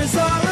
others are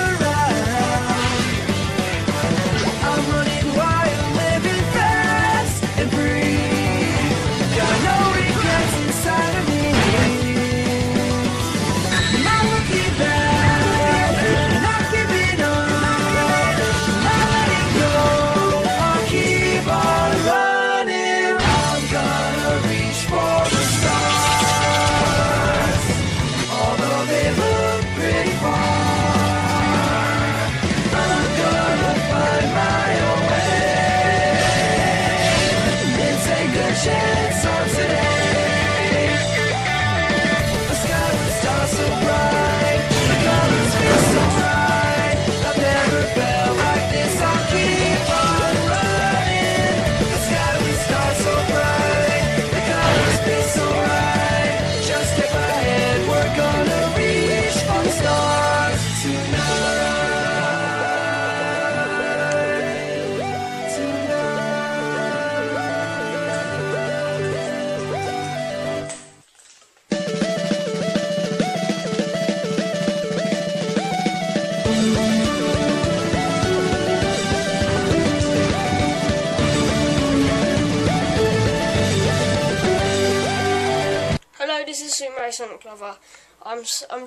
Hello, this is Sumo Sonic Lover. I'm I'm.